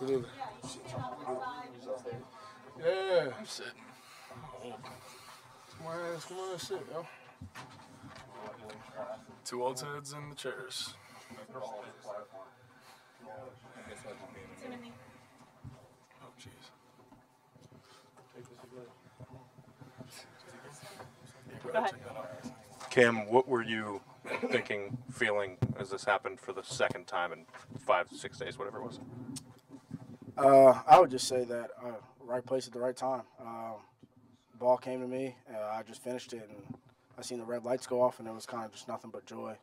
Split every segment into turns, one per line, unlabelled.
absolutely. Yeah.
I'm sitting.
Come on, come on, sit, yo.
Two old heads in the chairs. Oh, jeez.
Go.
Cam, what were you thinking, feeling as this happened for the second time in five, six days, whatever it was?
Uh, I would just say that uh, right place at the right time. Um, ball came to me, and I just finished it, and I seen the red lights go off, and it was kind of just nothing but joy,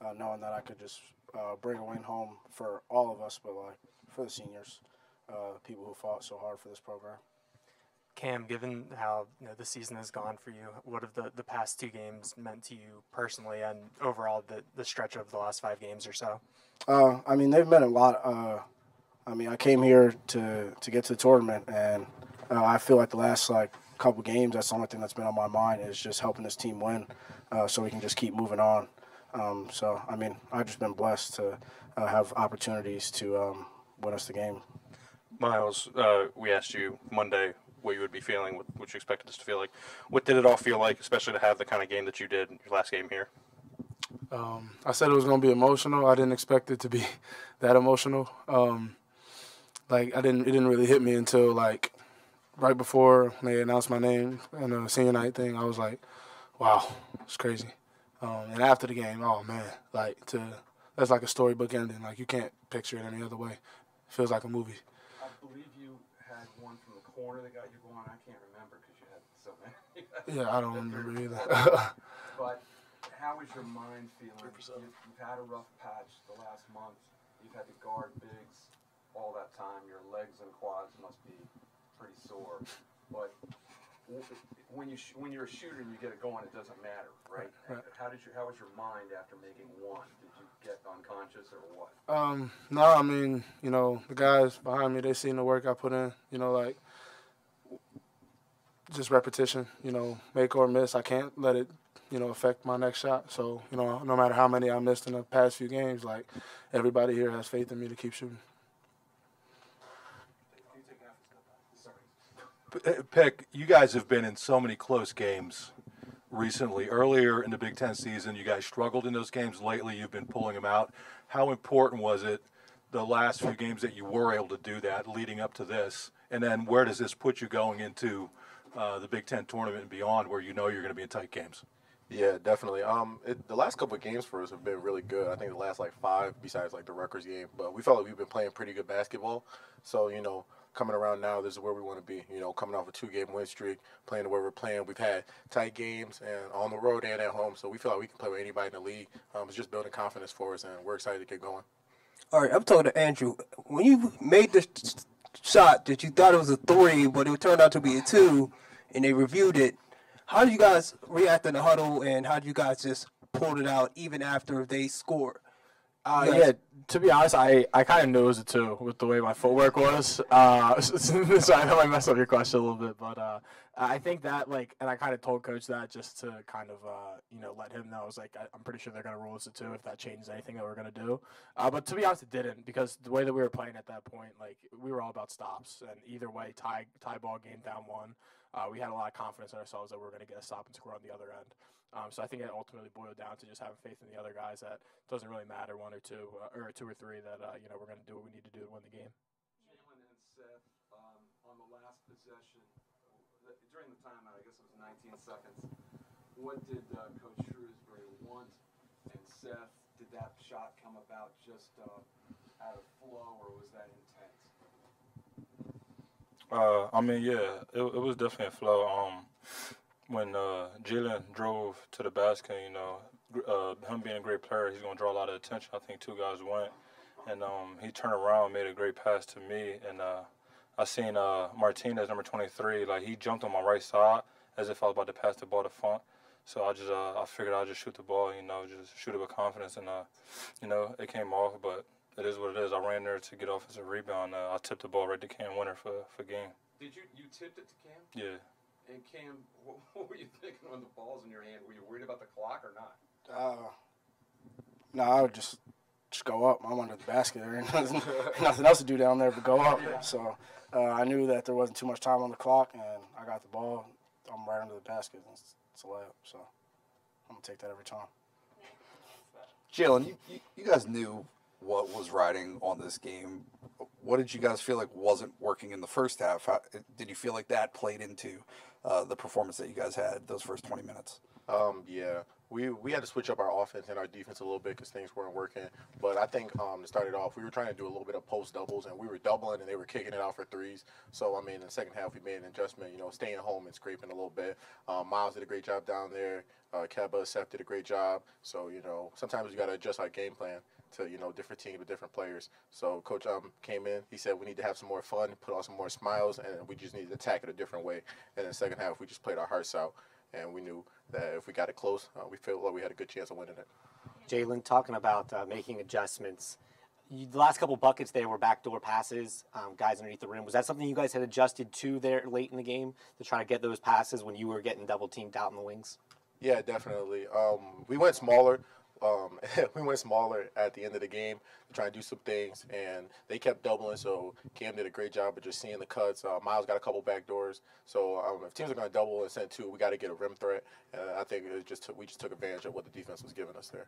uh, knowing that I could just uh, bring a win home for all of us, but like for the seniors, uh, people who fought so hard for this program.
Cam, given how you know the season has gone for you, what have the, the past two games meant to you personally, and overall the, the stretch of the last five games or so?
Uh, I mean, they've meant a lot. Uh, I mean, I came here to to get to the tournament, and uh, I feel like the last like couple games, that's the only thing that's been on my mind is just helping this team win, uh, so we can just keep moving on. Um, so, I mean, I've just been blessed to uh, have opportunities to um, win us the game.
Miles, uh, we asked you Monday what you would be feeling, what, what you expected this to feel like. What did it all feel like, especially to have the kind of game that you did in your last game here?
Um, I said it was gonna be emotional. I didn't expect it to be that emotional. Um, like I didn't, it didn't really hit me until like right before they announced my name in the senior night thing. I was like, wow, it's crazy. Um, and after the game, oh man, like to that's like a storybook ending. Like you can't picture it any other way. It feels like a movie.
I believe you had one from the corner that got you going. I can't remember because you had so many.
Yeah, I don't remember either.
but how is your mind feeling? You've, you've had a rough patch the last month. You've had to guard bigs all that time. Your legs and quads must be pretty sore. But when you sh- when you're a shooter and you get it going, it doesn't matter, right?
Right.
How did you? How was your mind after making one? Did you get unconscious or what?
Um, no, I mean, you know, the guys behind me, they seen the work I put in, you know, like just repetition, you know, make or miss. I can't let it, you know, affect my next shot. So, you know, no matter how many I missed in the past few games, like everybody here has faith in me to keep shooting.
P- Pick, you guys have been in so many close games recently. Earlier in the Big Ten season, you guys struggled in those games. Lately, you've been pulling them out. How important was it the last few games that you were able to do that leading up to this? And then where does this put you going into uh, the Big Ten tournament and beyond where you know you're going to be in tight games?
Yeah, definitely. Um, it, the last couple of games for us have been really good. I think the last like five, besides like the Rutgers game, but we felt like we've been playing pretty good basketball. So you know, coming around now, this is where we want to be. You know, coming off a two-game win streak, playing the way we're playing. We've had tight games and on the road and at home, so we feel like we can play with anybody in the league. Um, it's just building confidence for us, and we're excited to get going.
All right, I'm talking to Andrew. When you made the sh- shot that you thought it was a three, but it turned out to be a two, and they reviewed it, how did you guys react in the huddle, and how did you guys just pull it out even after they scored?
Uh, yeah, to be honest, I, I kind of knew it too with the way my footwork was. Uh, so I know I messed up your question a little bit, but uh, I think that like, and I kind of told coach that just to kind of uh, you know let him know. I was like, I, I'm pretty sure they're gonna rule us a two if that changes anything that we're gonna do. Uh, but to be honest, it didn't because the way that we were playing at that point, like we were all about stops, and either way, tie tie ball game down one. Uh, we had a lot of confidence in ourselves that we were going to get a stop and score on the other end. Um, so I think it ultimately boiled down to just having faith in the other guys that it doesn't really matter one or two uh, or two or three that uh, you know we're going to do what we need to do to win the game.
Jalen and Seth um, on the last possession during the timeout. I guess it was 19 seconds. What did uh, Coach Shrewsberry want? And Seth, did that shot come about just uh, out of flow, or was that intense?
Uh, I mean, yeah, it, it was definitely a flow. Um, when uh, Jalen drove to the basket, you know, uh, him being a great player, he's gonna draw a lot of attention. I think two guys went, and um, he turned around, made a great pass to me, and uh, I seen uh, Martinez, number 23, like he jumped on my right side as if I was about to pass the ball to Funk. So I just, uh, I figured I'd just shoot the ball, you know, just shoot it with confidence, and uh, you know, it came off, but it is what it is. I ran there to get offensive rebound. Uh, I tipped the ball right to Cam Wynter for for game.
Did you you tipped it to Cam?
Yeah.
And Cam, what, what were you thinking when the ball's in your hand? Were you worried about the clock or not?
Uh, no, I was just just go up. I'm under the basket. There ain't nothing, nothing else to do down there but go up. So uh, I knew that there wasn't too much time on the clock, and I got the ball. I'm right under the basket. and It's, it's a layup. So I'm gonna take that every time.
Jalen, you, you, you guys knew what was riding on this game. What did you guys feel like wasn't working in the first half? How, did you feel like that played into uh, the performance that you guys had those first 20 minutes?
Um, yeah, we we had to switch up our offense and our defense a little bit because things weren't working. But I think um, to start it off, we were trying to do a little bit of post doubles, and we were doubling, and they were kicking it out for threes. So I mean, in the second half, we made an adjustment. You know, staying home and scraping a little bit. Um, Miles did a great job down there. Uh, Kebba Seth did a great job. So you know, sometimes you got to adjust our game plan to you know different teams with different players. So coach um came in. He said we need to have some more fun, put on some more smiles, and we just need to attack it a different way. And in the second half, we just played our hearts out, and we knew that if we got it close, uh, we felt like we had a good chance of winning it.
Jalen, talking about uh, making adjustments. You, the last couple buckets there were backdoor passes, um, guys underneath the rim. Was that something you guys had adjusted to there late in the game to try to get those passes when you were getting double teamed out in the wings?
Yeah, definitely. Um, we went smaller. Um, we went smaller at the end of the game to try and do some things, and they kept doubling. So Cam did a great job of just seeing the cuts. Uh, Miles got a couple back doors. So um, if teams are going to double and send two, we got to get a rim threat. Uh, I think it just took, we just took advantage of what the defense was giving us there.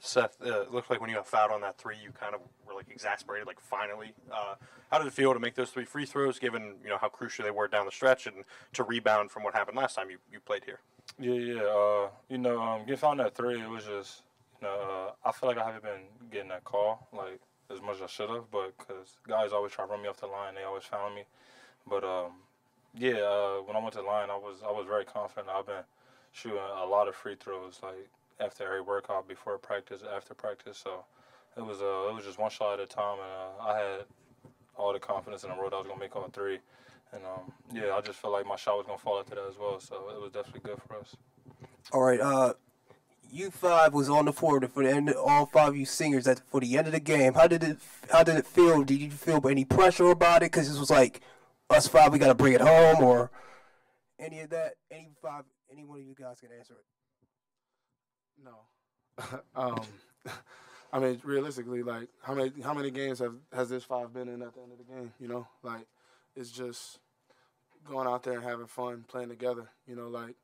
Seth, uh, it looked like when you got fouled on that three, you kind of were like exasperated, like finally. Uh, how did it feel to make those three free throws, given you know how crucial they were down the stretch, and to rebound from what happened last time you, you played here?
Yeah, yeah. Uh, you know, um, getting on that three, it was just, know, uh, I feel like I haven't been getting that call like as much as I should have, but because guys always try to run me off the line, they always found me. But um, yeah, uh, when I went to the line, I was I was very confident. I've been shooting a lot of free throws, like after every workout, before practice, after practice. So it was uh, it was just one shot at a time, and uh, I had all the confidence in the world I was gonna make all three. And um, yeah, I just felt like my shot was gonna fall after that as well. So it was definitely good for us.
All right. You five was on the floor for the end. All five of you singers at for the end of the game. How did it? How did it feel? Did you feel any pressure about it? Because this was like us five. We got to bring it home, or any of that. Any five. Any one of you guys can answer it.
No. um, I mean, realistically, like how many how many games have has this five been in at the end of the game? You know, like it's just going out there and having fun, playing together. You know, like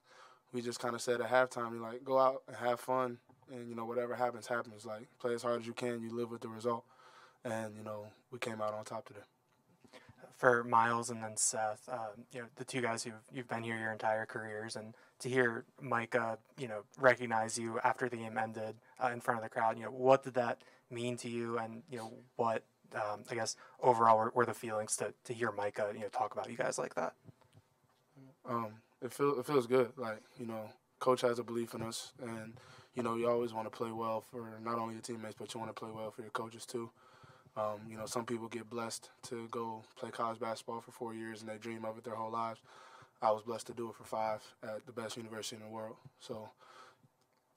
we just kind of said at halftime, you like go out and have fun, and you know whatever happens happens. Like play as hard as you can, you live with the result, and you know we came out on top today.
for Miles and then Seth, um, you know, the two guys who you've been here your entire careers, and to hear Micah, you know, recognize you after the game ended uh, in front of the crowd, you know, what did that mean to you, and you know, what um, I guess overall were, were the feelings to, to hear Micah, you know, talk about you guys like that?
um, it feels it feels good. Like you know, coach has a belief in us, and you know, you always want to play well for not only your teammates, but you want to play well for your coaches too. Um, you know, some people get blessed to go play college basketball for four years, and they dream of it their whole lives. I was blessed to do it for five at the best university in the world. So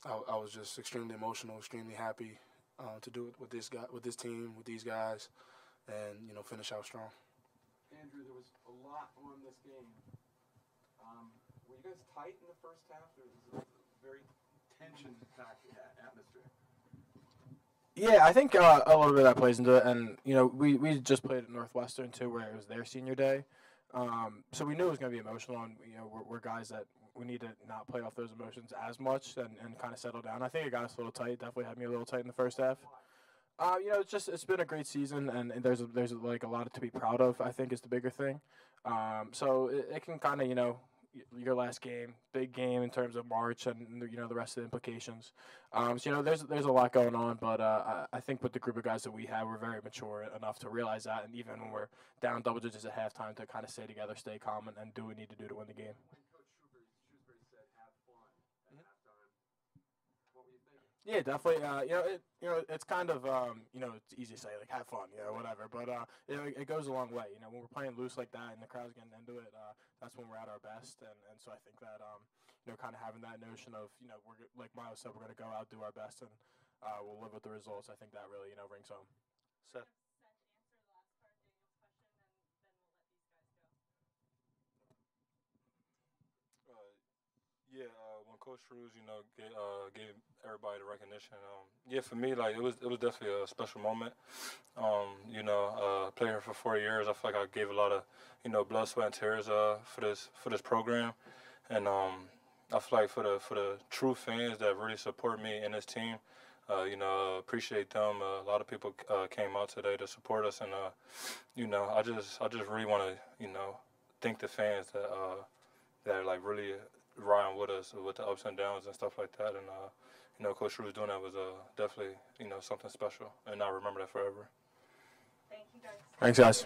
I, I was just extremely emotional, extremely happy uh, to do it with this guy, with this team, with these guys, and you know, finish out strong.
Andrew, there was a lot on this game. Um, were you guys tight in the first half? There was a very tension-packed atmosphere.
Yeah, I think uh, a little bit of that plays into it, and you know, we, we just played at Northwestern too, where it was their senior day, um, so we knew it was going to be emotional, and you know, we're, we're guys that we need to not play off those emotions as much and, and kind of settle down. I think it got us a little tight. Definitely had me a little tight in the first half. Uh, you know, it's just it's been a great season, and, and there's a, there's like a lot to be proud of. I think is the bigger thing. Um, so it, it can kind of you know your last game, big game in terms of March, and you know the rest of the implications. Um, so you know there's there's a lot going on, but uh, I, I think with the group of guys that we have, we're very mature enough to realize that, and even when we're down double digits at halftime, to kind of stay together, stay calm, and, and do what we need to do to win the game. Yeah, definitely. Uh, you know, it you know it's kind of um, you know it's easy to say like have fun, you know, whatever. But uh, you know, it, it goes a long way. You know, when we're playing loose like that and the crowd's getting into it, uh, that's when we're at our best. And, and so I think that um, you know, kind of having that notion of you know we're like Miles said, we're going to go out do our best and uh, we'll live with the results. I think that really you know rings home.
Seth.
Yeah, uh, Coach Shrews, you know, gave, uh, gave everybody the recognition. Um, yeah, for me, like it was, it was definitely a special moment. Um, you know, uh, playing here for four years, I feel like I gave a lot of, you know, blood, sweat, and tears uh, for this for this program, and um, I feel like for the for the true fans that really support me and this team, uh, you know, appreciate them. Uh, a lot of people uh, came out today to support us, and uh, you know, I just I just really want to, you know, thank the fans that uh, that like really riding with us with the ups and downs and stuff like that. And uh, you know, Coach Rue doing that was uh, definitely you know something special, and I remember that forever.
Thank you guys.
Thanks, guys.